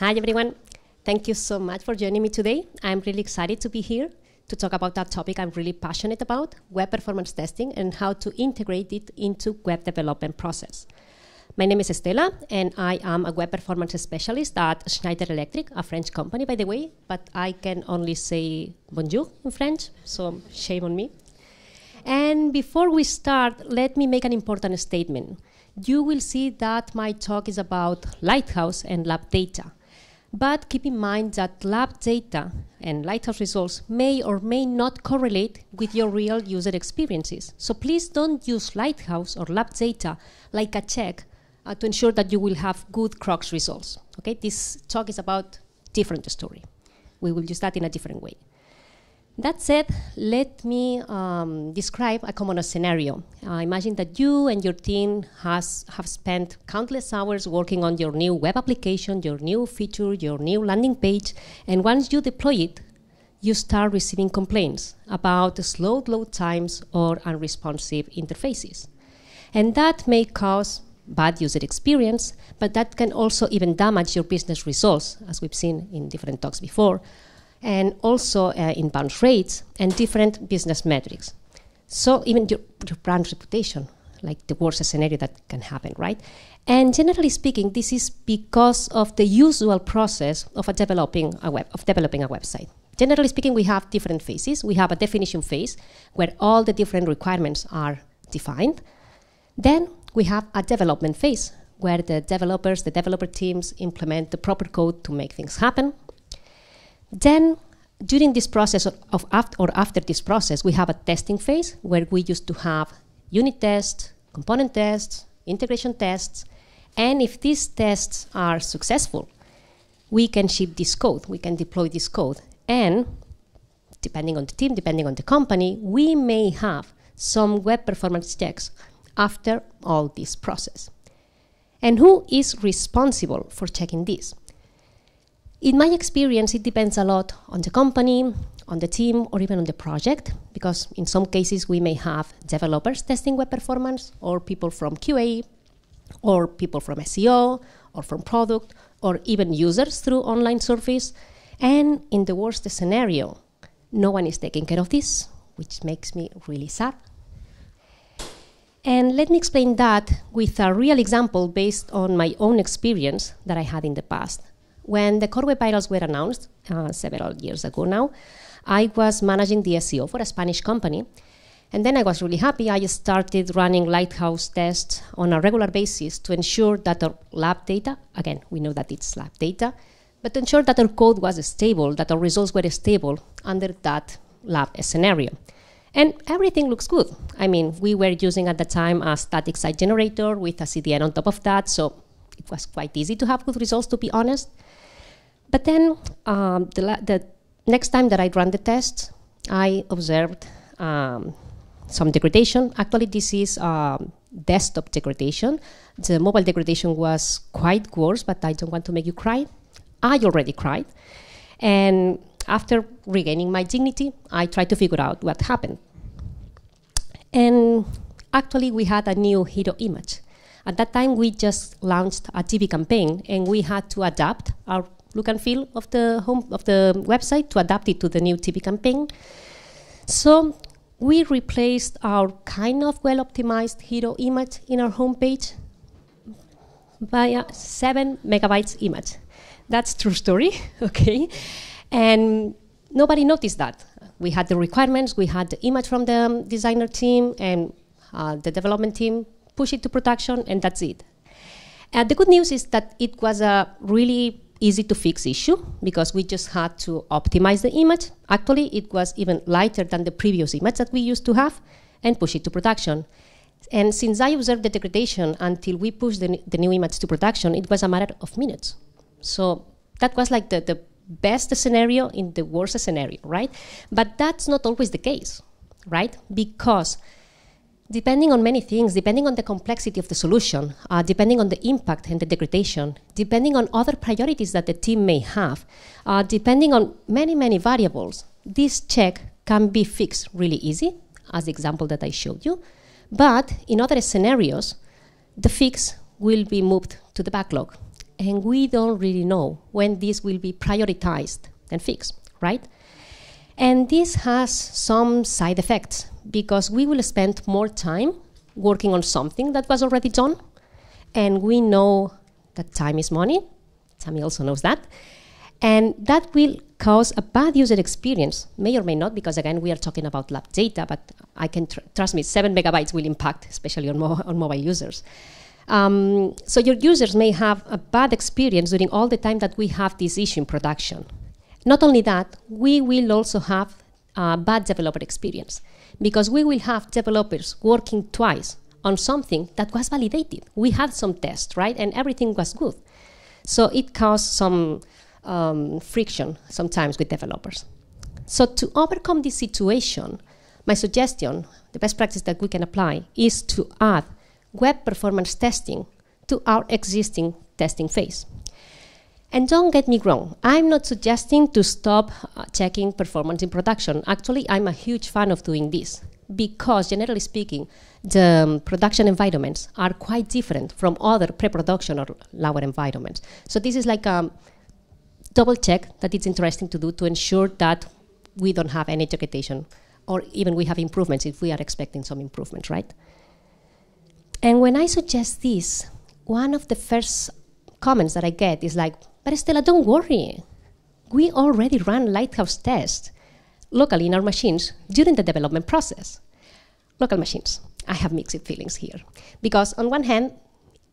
Hi, everyone. Thank you so much for joining me today. I'm really excited to be here to talk about that topic I'm really passionate about, web performance testing, and how to integrate it into web development process. My name is Estela, and I am a web performance specialist at Schneider Electric, a French company, by the way, but I can only say bonjour in French, so shame on me. And before we start, let me make an important statement. You will see that my talk is about Lighthouse and lab data. But keep in mind that lab data and Lighthouse results may or may not correlate with your real user experiences. So please don't use Lighthouse or lab data like a check uh, to ensure that you will have good CrUX results. Okay, this talk is about different story. We will use that in a different way. That said, let me um, describe a common scenario. Uh, imagine that you and your team has, have spent countless hours working on your new web application, your new feature, your new landing page, and once you deploy it, you start receiving complaints about slow load times or unresponsive interfaces. And that may cause bad user experience, but that can also even damage your business results, as we've seen in different talks before, and also uh, in bounce rates and different business metrics. So even your, your brand reputation, like the worst scenario that can happen, right? And generally speaking, this is because of the usual process of a developing a web of developing a website. Generally speaking, we have different phases. We have a definition phase where all the different requirements are defined. Then we have a development phase where the developers, the developer teams implement the proper code to make things happen. Then, during this process of, after, or after this process, we have a testing phase where we used to have unit tests, component tests, integration tests, and if these tests are successful, we can ship this code, we can deploy this code, and depending on the team, depending on the company, we may have some web performance checks after all this process. And who is responsible for checking this? In my experience, it depends a lot on the company, on the team, or even on the project, because in some cases we may have developers testing web performance, or people from QA, or people from SEO, or from product, or even users through online surveys. And in the worst scenario, no one is taking care of this, which makes me really sad. And let me explain that with a real example based on my own experience that I had in the past. When the Core Web Vitals were announced uh, several years ago now, I was managing the SEO for a Spanish company. And then I was really happy. I started running Lighthouse tests on a regular basis to ensure that our lab data, again, we know that it's lab data, but to ensure that our code was stable, that our results were stable under that lab scenario. And everything looks good. I mean, we were using at the time a static site generator with a CDN on top of that, so it was quite easy to have good results, to be honest. But then um, the, the, next time that I ran the test, I observed um, some degradation. Actually, this is um, desktop degradation. The mobile degradation was quite worse, but I don't want to make you cry. I already cried. And after regaining my dignity, I tried to figure out what happened. And actually, we had a new hero image. At that time, we just launched a TV campaign, and we had to adapt our look and feel of the home of the website to adapt it to the new TV campaign. So we replaced our kind of well-optimized hero image in our homepage by a seven megabytes image. That's true story, okay? And nobody noticed that. We had the requirements, we had the image from the designer team, and uh, the development team push it to production, and that's it. And the good news is that it was a really easy to fix issue because we just had to optimize the image. Actually, it was even lighter than the previous image that we used to have and push it to production. And since I observed the degradation until we pushed the, the new image to production, it was a matter of minutes. So that was like the, the best scenario in the worst scenario, right? But that's not always the case, right? Because depending on many things, depending on the complexity of the solution, uh, depending on the impact and the degradation, depending on other priorities that the team may have, uh, depending on many, many variables, this check can be fixed really easy, as the example that I showed you. But in other scenarios, the fix will be moved to the backlog and we don't really know when this will be prioritized and fixed, right? And this has some side effects because we will spend more time working on something that was already done, and we know that time is money. Tammy also knows that. And that will cause a bad user experience, may or may not, because again, we are talking about lab data, but I can tr- trust me, seven megabytes will impact, especially on, mo- on mobile users. Um, so your users may have a bad experience during all the time that we have this issue in production. Not only that, we will also have a bad developer experience because we will have developers working twice on something that was validated. We had some tests, right? And everything was good. So it caused some um, friction sometimes with developers. So to overcome this situation, my suggestion, the best practice that we can apply, is to add web performance testing to our existing testing phase. And don't get me wrong, I'm not suggesting to stop uh, checking performance in production. Actually, I'm a huge fan of doing this because, generally speaking, the um, production environments are quite different from other pre production or lower environments. So, this is like a double check that it's interesting to do to ensure that we don't have any degradation or even we have improvements if we are expecting some improvements, right? And when I suggest this, one of the first comments that I get is like, but Estela, don't worry. We already ran Lighthouse tests locally in our machines during the development process. Local machines. I have mixed feelings here. Because on one hand,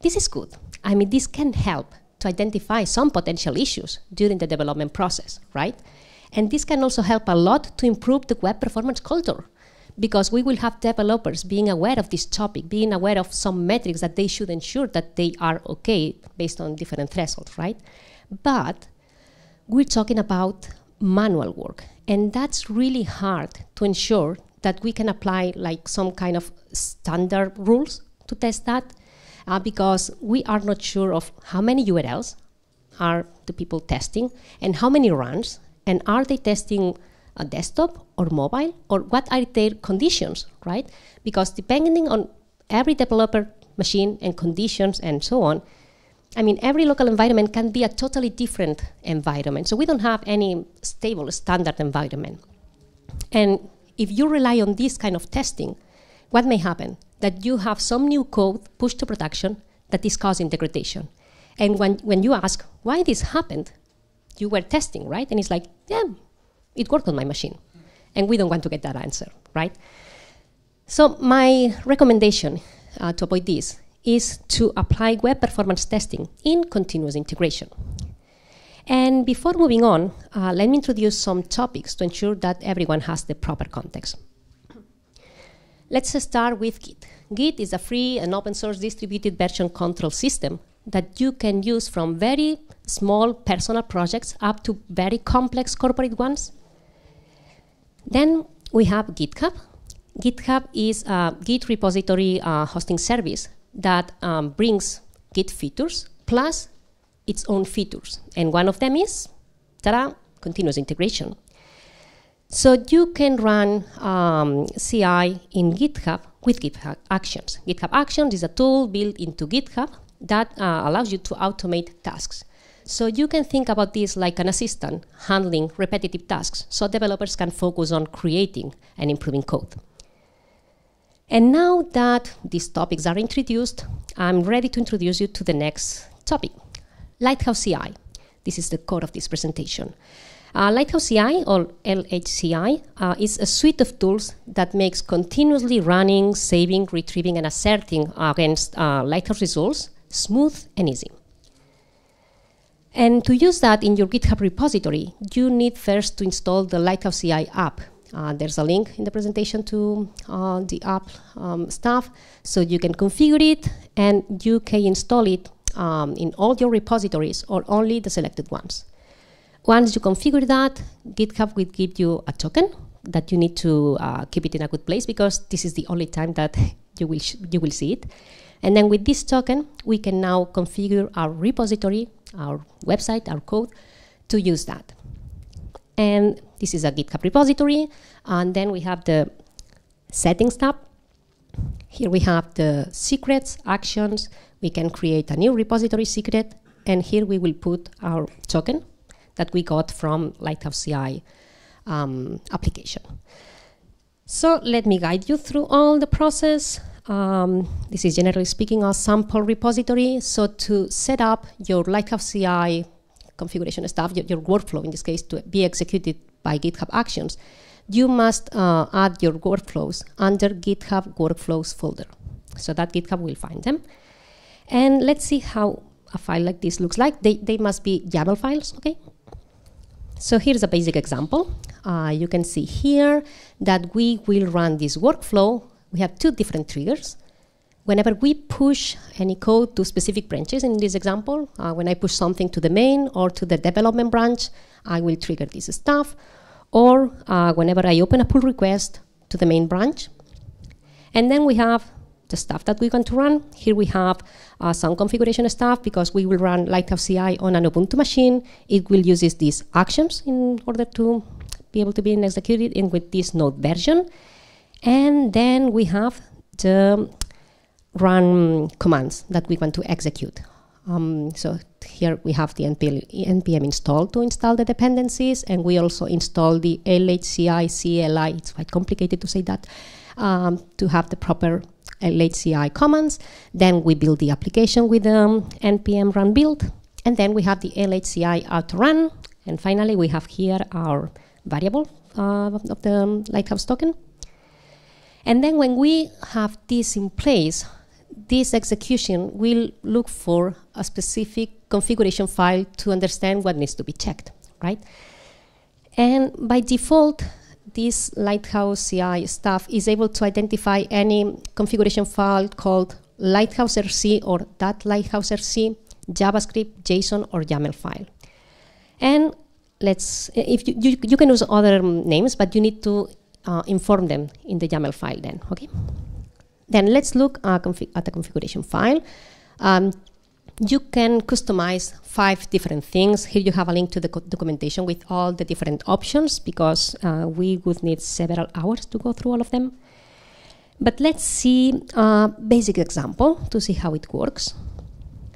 this is good. I mean, this can help to identify some potential issues during the development process, right? And this can also help a lot to improve the web performance culture because we will have developers being aware of this topic, being aware of some metrics that they should ensure that they are okay based on different thresholds, right? But we're talking about manual work, and that's really hard to ensure that we can apply like some kind of standard rules to test that uh, because we are not sure of how many URLs are the people testing and how many runs, and are they testing a desktop or mobile, or what are their conditions, right? Because depending on every developer machine and conditions and so on, I mean, every local environment can be a totally different environment. So we don't have any stable standard environment. And if you rely on this kind of testing, what may happen? That you have some new code pushed to production that is causing degradation. And when, when you ask why this happened, you were testing, right? And it's like, yeah, it worked on my machine. And we don't want to get that answer, right? So my recommendation uh, to avoid this is to apply web performance testing in continuous integration. And before moving on, uh, let me introduce some topics to ensure that everyone has the proper context. Let's start with Git. Git is a free and open source distributed version control system that you can use from very small personal projects up to very complex corporate ones. Then we have GitHub. GitHub is a Git repository uh, hosting service that um, brings Git features plus its own features. And one of them is, ta continuous integration. So you can run um, CI in GitHub with GitHub Actions. GitHub Actions is a tool built into GitHub that uh, allows you to automate tasks. So you can think about this like an assistant handling repetitive tasks so developers can focus on creating and improving code. And now that these topics are introduced, I'm ready to introduce you to the next topic, Lighthouse CI. This is the core of this presentation. Uh, Lighthouse CI, or LHCI, uh, is a suite of tools that makes continuously running, saving, retrieving, and asserting against uh, Lighthouse results smooth and easy. And to use that in your GitHub repository, you need first to install the Lighthouse CI app. Uh, there's a link in the presentation to uh, the app um, stuff, so you can configure it and you can install it um, in all your repositories or only the selected ones. Once you configure that, GitHub will give you a token that you need to uh, keep it in a good place because this is the only time that you will you will see it. And then with this token, we can now configure our repository, our website, our code to use that. And this is a GitHub repository. And then we have the settings tab. Here we have the secrets, actions. We can create a new repository secret. and here we will put our token that we got from Lighthouse CI um, application. So let me guide you through all the process. Um, this is generally speaking a sample repository. So to set up your Lighthouse CI configuration stuff, your, your, workflow in this case, to be executed by GitHub Actions, you must uh, add your workflows under GitHub Workflows folder. So that GitHub will find them. And let's see how a file like this looks like. They, they must be YAML files, okay? So here's a basic example. Uh, you can see here that we will run this workflow. We have two different triggers. Whenever we push any code to specific branches, in this example, uh, when I push something to the main or to the development branch, I will trigger this stuff. Or uh, whenever I open a pull request to the main branch. And then we have the stuff that we're going to run. Here we have uh, some configuration stuff because we will run Lighthouse CI on an Ubuntu machine. It will use these actions in order to be able to be executed in with this node version. And then we have the run commands that we want to execute. Um, so here we have the npm, install to install the dependencies, and we also install the LHCI CLI. It's quite complicated to say that um, to have the proper LHCI commands. Then we build the application with um, npm run build. And then we have the LHCI auto run. And finally, we have here our variable uh, of the Lighthouse token. And then when we have this in place, this execution will look for a specific configuration file to understand what needs to be checked, right? And by default, this Lighthouse CI stuff is able to identify any configuration file called Lighthouse RC or that Lighthouse RC, JavaScript, JSON, or YAML file. And let's, if you, you, you can use other names, but you need to uh, inform them in the YAML file then, okay? Then let's look uh, at the configuration file. Um, you can customize five different things. Here you have a link to the documentation with all the different options because uh, we would need several hours to go through all of them. But let's see a basic example to see how it works.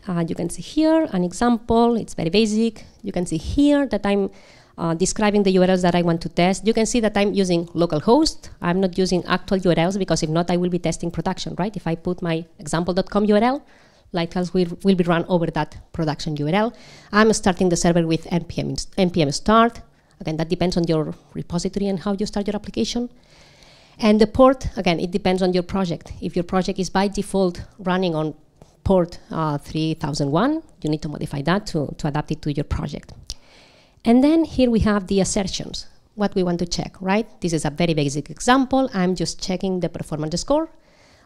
Uh, you can see here an example, it's very basic. You can see here that I'm uh, describing the URLs that I want to test. You can see that I'm using localhost. I'm not using actual URLs because if not, I will be testing production, right? If I put my example.com URL, Lighthouse will, will be run over that production URL. I'm starting the server with npm, npm start. Again, that depends on your repository and how you start your application. And the port, again, it depends on your project. If your project is by default running on port uh, 3001, you need to modify that to, to adapt it to your project. And then here we have the assertions, what we want to check, right? This is a very basic example. I'm just checking the performance score.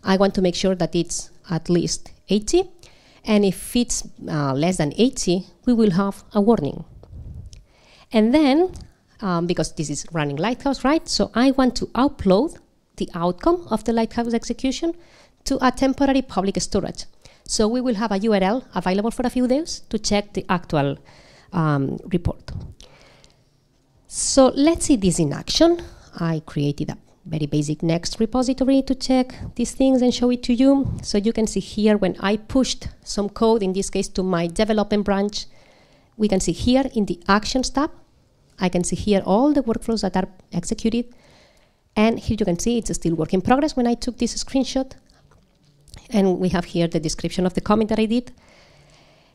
I want to make sure that it's at least 80. And if it's uh, less than 80, we will have a warning. And then, um, because this is running Lighthouse, right? So I want to upload the outcome of the Lighthouse execution to a temporary public storage. So we will have a URL available for a few days to check the actual um, report. So let's see this in action. I created a very basic next repository to check these things and show it to you. So you can see here when I pushed some code, in this case to my development branch, we can see here in the actions tab, I can see here all the workflows that are executed. And here you can see it's still work in progress when I took this screenshot. And we have here the description of the comment that I did.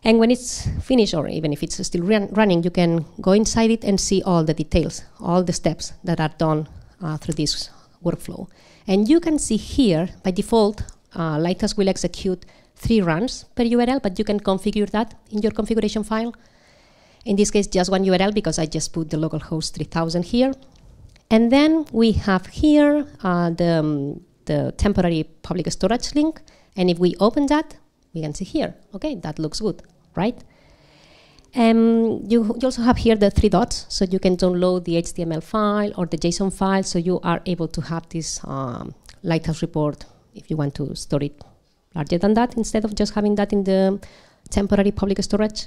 And when it's finished, or even if it's still run running, you can go inside it and see all the details, all the steps that are done uh, through this workflow. And you can see here, by default, uh, Lighthouse will execute three runs per URL, but you can configure that in your configuration file. In this case, just one URL because I just put the localhost 3000 here. And then we have here uh, the, um, the temporary public storage link. And if we open that, we can see here, okay, that looks good, right? Um, you, you, also have here the three dots, so you can download the HTML file or the JSON file, so you are able to have this um, Lighthouse report if you want to store it larger than that, instead of just having that in the temporary public storage.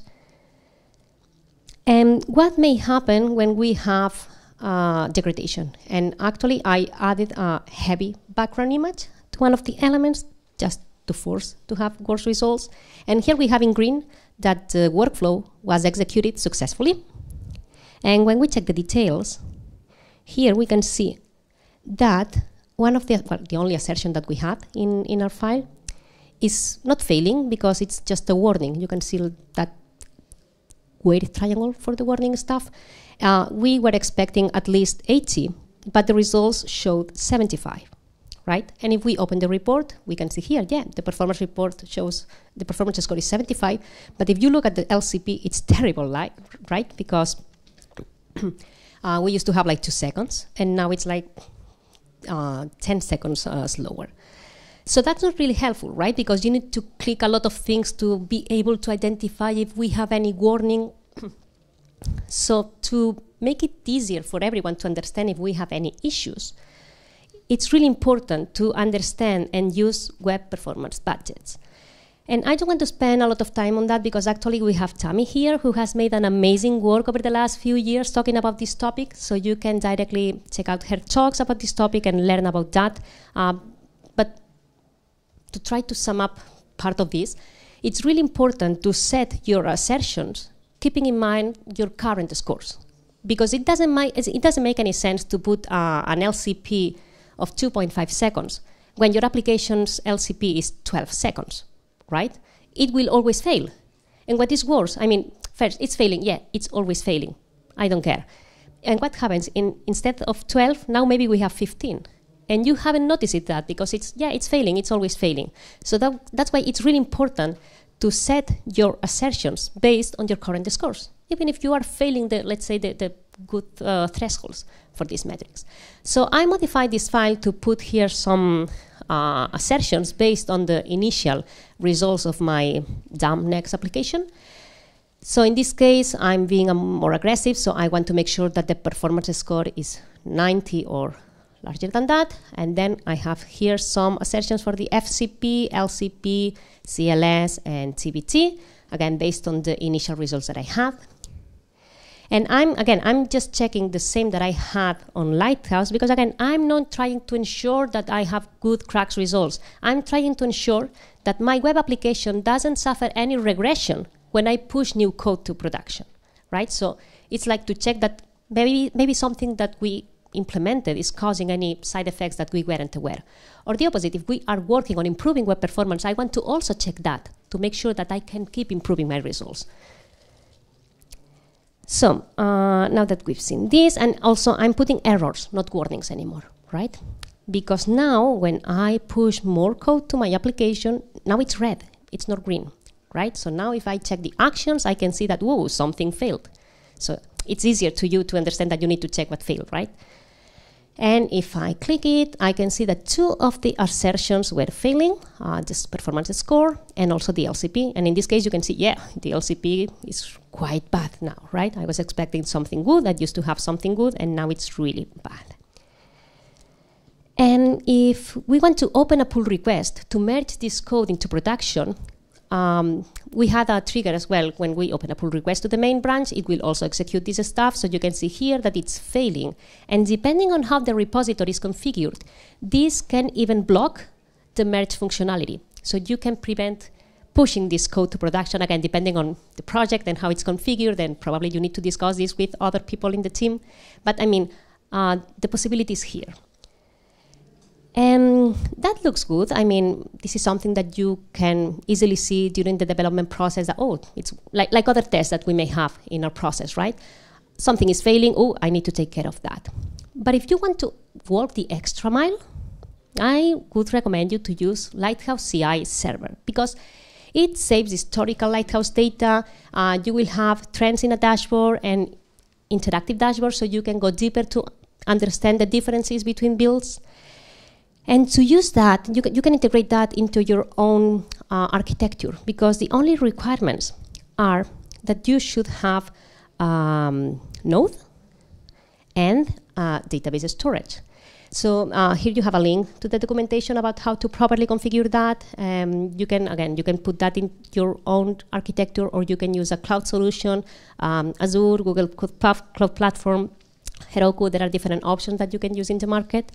And what may happen when we have uh, degradation? And actually, I added a heavy background image to one of the elements just to force to have worse results. And here we have in green that the workflow was executed successfully. And when we check the details, here we can see that one of the, well, the only assertion that we had in, in our file is not failing because it's just a warning. You can see that weighted triangle for the warning stuff. Uh, we were expecting at least 80, but the results showed 75, right? And if we open the report, we can see here, yeah, the performance report shows the performance score is 75, but if you look at the LCP, it's terrible, like, right? Because uh, we used to have like two seconds, and now it's like uh, 10 seconds uh, slower. So that's not really helpful, right? Because you need to click a lot of things to be able to identify if we have any warning. so to make it easier for everyone to understand if we have any issues, it's really important to understand and use web performance budgets. And I don't want to spend a lot of time on that because actually we have Tammy here who has made an amazing work over the last few years talking about this topic. So you can directly check out her talks about this topic and learn about that. Uh, but to try to sum up part of this, it's really important to set your assertions keeping in mind your current scores. Because it doesn't, it doesn't make any sense to put uh, an LCP of 2.5 seconds when your application's LCP is 12 seconds right? It will always fail. And what is worse, I mean, first, it's failing. Yeah, it's always failing. I don't care. And what happens? In, instead of 12, now maybe we have 15. And you haven't noticed it that because it's, yeah, it's failing, it's always failing. So that, that's why it's really important to set your assertions based on your current scores, even if you are failing the, let's say, the, the good uh, thresholds for these metrics. So I modified this file to put here some uh, assertions based on the initial results of my dump next application. So in this case, I'm being um, more aggressive, so I want to make sure that the performance score is 90 or larger than that. And then I have here some assertions for the FCP, LCP, CLS, and TBT, again, based on the initial results that I have. And I'm, again, I'm just checking the same that I had on Lighthouse because, again, I'm not trying to ensure that I have good CrUX results. I'm trying to ensure that my web application doesn't suffer any regression when I push new code to production, right? So it's like to check that maybe, maybe something that we implemented is causing any side effects that we weren't aware. Or the opposite, if we are working on improving web performance, I want to also check that to make sure that I can keep improving my results. So uh, now that we've seen this, and also I'm putting errors, not warnings anymore, right? Because now when I push more code to my application, now it's red, it's not green, right? So now if I check the actions, I can see that, whoa, something failed. So it's easier to you to understand that you need to check what failed, right? And if I click it, I can see that two of the assertions were failing, uh, this performance score and also the LCP. And in this case, you can see, yeah, the LCP is quite bad now, right? I was expecting something good that used to have something good, and now it's really bad. And if we want to open a pull request to merge this code into production, um, we had a trigger as well when we open a pull request to the main branch. It will also execute this stuff. So you can see here that it's failing. And depending on how the repository is configured, this can even block the merge functionality. So you can prevent pushing this code to production again, depending on the project and how it's configured. And probably you need to discuss this with other people in the team. But I mean, uh, the possibility is here. And that looks good. I mean, this is something that you can easily see during the development process that, oh, it's like, like other tests that we may have in our process, right? Something is failing, oh, I need to take care of that. But if you want to walk the extra mile, I would recommend you to use Lighthouse CI server because it saves historical Lighthouse data. Uh, you will have trends in a dashboard and interactive dashboard so you can go deeper to understand the differences between builds. And to use that, you can, you can integrate that into your own uh, architecture because the only requirements are that you should have um, Node and uh, database storage. So uh, here you have a link to the documentation about how to properly configure that. Um, you can, again, you can put that in your own architecture or you can use a cloud solution, um, Azure, Google Cloud Platform, Heroku. There are different options that you can use in the market.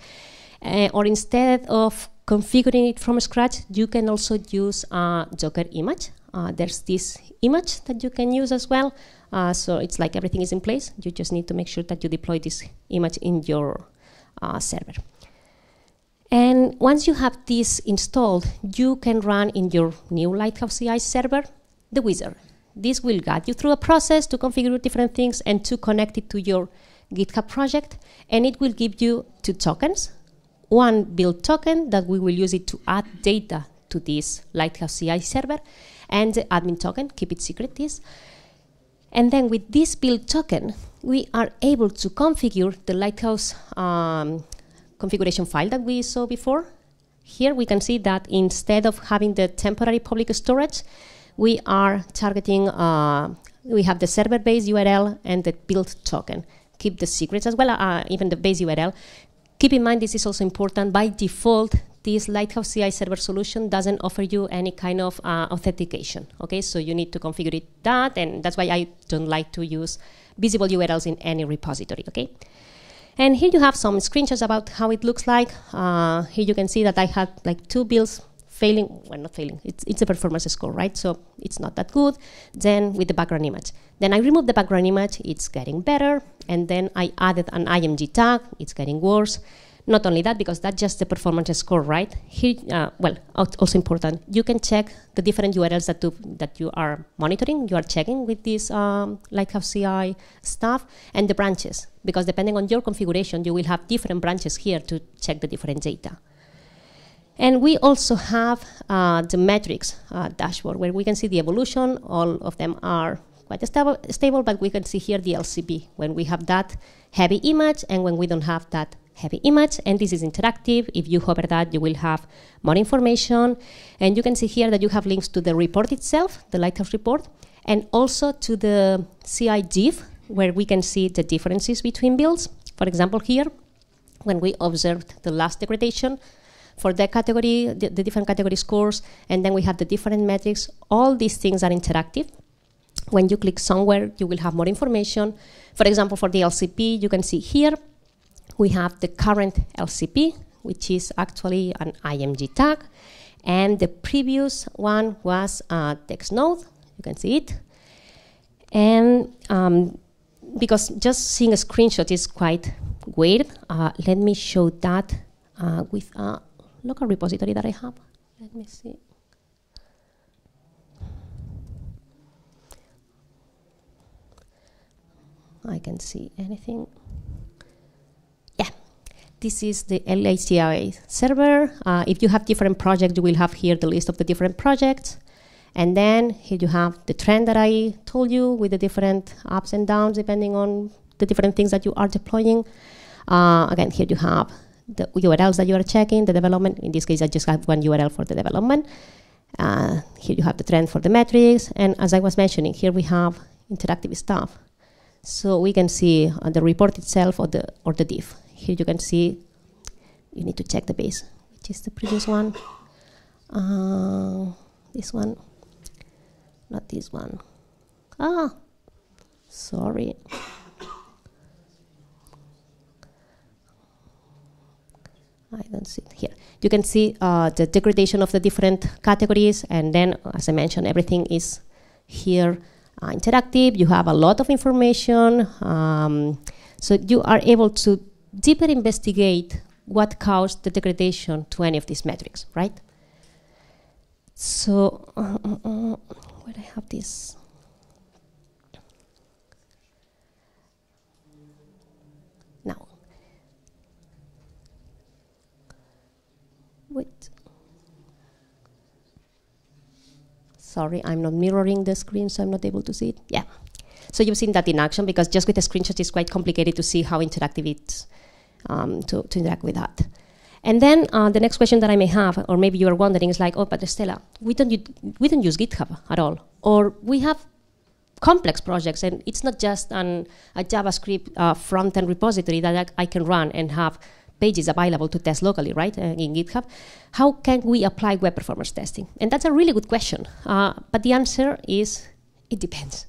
Uh, or instead of configuring it from scratch, you can also use a Docker image. Uh, there's this image that you can use as well. Uh, so it's like everything is in place. You just need to make sure that you deploy this image in your uh, server. And once you have this installed, you can run in your new Lighthouse CI server the wizard. This will guide you through a process to configure different things and to connect it to your GitHub project. And it will give you two tokens. One build token that we will use it to add data to this Lighthouse CI server, and the admin token, keep it secret this. And then with this build token, we are able to configure the Lighthouse um, configuration file that we saw before. Here we can see that instead of having the temporary public storage, we are targeting, uh, we have the server base URL and the build token. Keep the secrets as well, uh, even the base URL. Keep in mind this is also important. By default, this Lighthouse CI server solution doesn't offer you any kind of uh, authentication. Okay, so you need to configure it that, and that's why I don't like to use visible URLs in any repository. Okay. And here you have some screenshots about how it looks like. Uh, here you can see that I had like two builds failing, well not failing, it's, it's a performance score, right? So it's not that good. Then with the background image. Then I remove the background image, it's getting better. And then I added an IMG tag, it's getting worse. Not only that, because that's just the performance score, right? Here, uh, well, also important, you can check the different URLs that, do, that you are monitoring, you are checking with this um, Lighthouse CI stuff, and the branches, because depending on your configuration, you will have different branches here to check the different data. And we also have uh, the metrics uh, dashboard, where we can see the evolution. All of them are quite stable, stable, but we can see here the LCP, when we have that heavy image and when we don't have that heavy image, and this is interactive. If you hover that, you will have more information. And you can see here that you have links to the report itself, the Lighthouse report, and also to the CI where we can see the differences between builds. For example, here, when we observed the last degradation, for the category, the, the different category scores, and then we have the different metrics. All these things are interactive. When you click somewhere, you will have more information. For example, for the LCP, you can see here we have the current LCP, which is actually an IMG tag. And the previous one was a text node. You can see it. And um, because just seeing a screenshot is quite weird, uh, let me show that uh, with a local repository that I have. Let me see. I can see anything Yeah, this is the LHCI server. Uh, if you have different projects, you will have here the list of the different projects. And then here you have the trend that I told you with the different ups and downs depending on the different things that you are deploying. Uh, again, here you have the URLs that you are checking, the development. In this case, I just have one URL for the development. Uh, here you have the trend for the metrics. And as I was mentioning, here we have interactive stuff. So we can see uh, the report itself or the, or the diff. Here you can see, you need to check the base, which is the previous one. Uh, this one, not this one. Ah, sorry. I don't see it here. You can see uh, the degradation of the different categories, and then, as I mentioned, everything is here uh, interactive. You have a lot of information, um, so you are able to deeper investigate what caused the degradation to any of these metrics, right? So, uh, uh, uh, where I have this? Wait. Sorry, I'm not mirroring the screen, so I'm not able to see it. Yeah. So you've seen that in action because just with a screenshot, it's quite complicated to see how interactive it's um, to, to interact with that. And then uh, the next question that I may have, or maybe you are wondering, is like, oh, but Estela, we don't, we don't use GitHub at all. Or we have complex projects, and it's not just an, a JavaScript uh, front-end repository that I, I, can run and have pages available to test locally, right, uh, in GitHub. How can we apply web performance testing? And that's a really good question. Uh, but the answer is, it depends.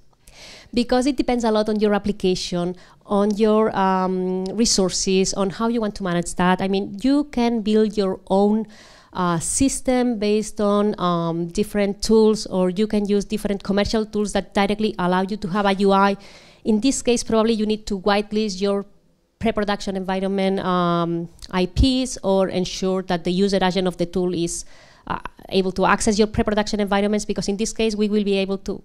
because it depends a lot on your application, on your um, resources, on how you want to manage that. I mean, you can build your own uh, system based on um, different tools, or you can use different commercial tools that directly allow you to have a UI. In this case, probably you need to whitelist your pre-production environment um, IPs or ensure that the user agent of the tool is uh, able to access your pre-production environments because in this case we will be able to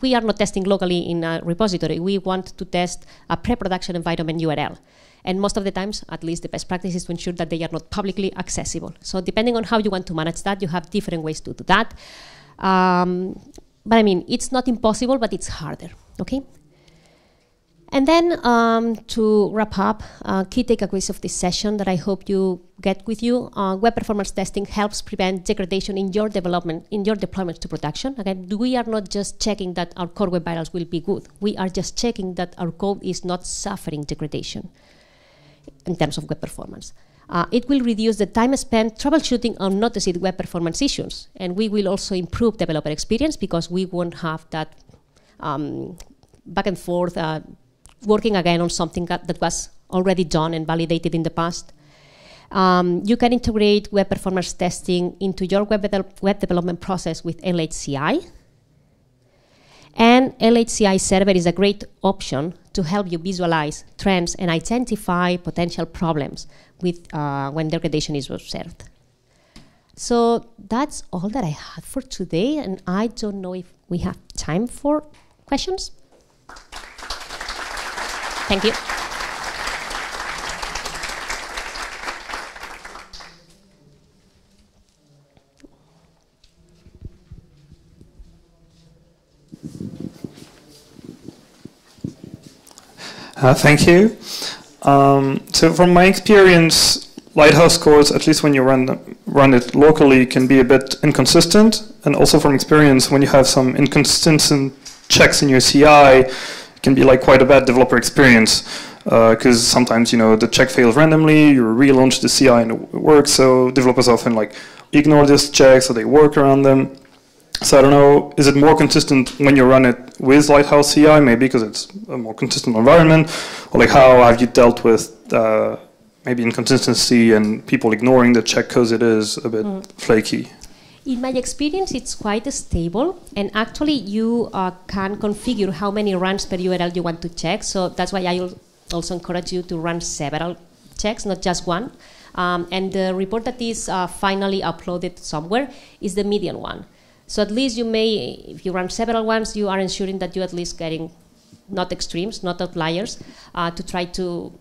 we are not testing locally in a repository. We want to test a pre-production environment URL. And most of the times, at least the best practice is to ensure that they are not publicly accessible. So depending on how you want to manage that, you have different ways to do that. Um, but I mean, it's not impossible, but it's harder, okay? And then um, to wrap up, uh, key takeaways of this session that I hope you get with you. Uh, web performance testing helps prevent degradation in your development, in your deployment to production. Again, we are not just checking that our core web vitals will be good. We are just checking that our code is not suffering degradation in terms of web performance. Uh, it will reduce the time spent troubleshooting unnoticed web performance issues. And we will also improve developer experience because we won't have that um, back and forth uh, working again on something that, that was already done and validated in the past. Um, you can integrate web performance testing into your web, de web development process with LHCI. And LHCI server is a great option to help you visualize trends and identify potential problems with uh, when degradation is observed. So that's all that I had for today, and I don't know if we have time for questions. Thank you. Uh, thank you. Um, so from my experience, Lighthouse scores, at least when you run run it locally, can be a bit inconsistent. And also from experience, when you have some inconsistent checks in your CI, can be like quite a bad developer experience. Because uh, sometimes you know the check fails randomly, you relaunch the CI and it works. So developers often like ignore this check, so they work around them. So I don't know, is it more consistent when you run it with Lighthouse CI, maybe because it's a more consistent environment? Or like how have you dealt with uh, maybe inconsistency and people ignoring the check because it is a bit mm. flaky? In my experience, it's quite stable, and actually, you uh, can configure how many runs per URL you want to check. So that's why I also encourage you to run several checks, not just one. Um, and the report that is uh, finally uploaded somewhere is the median one. So at least you may, if you run several ones, you are ensuring that you're at least getting not extremes, not outliers, uh, to try to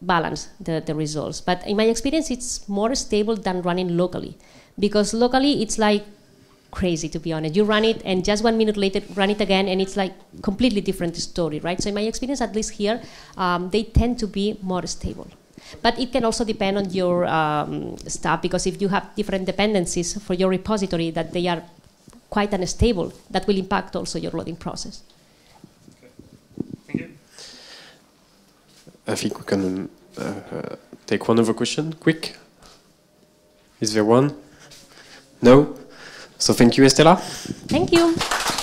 balance the, the results. But in my experience, it's more stable than running locally. Because locally, it's like crazy, to be honest. You run it, and just one minute later, run it again, and it's like completely different story, right? So in my experience, at least here, um, they tend to be more stable. But it can also depend on your um, stuff, because if you have different dependencies for your repository that they are quite unstable, that will impact also your loading process. Thank you. I think we can uh, take one other question, quick. Is there one? No? So thank you, Estela. Thank you.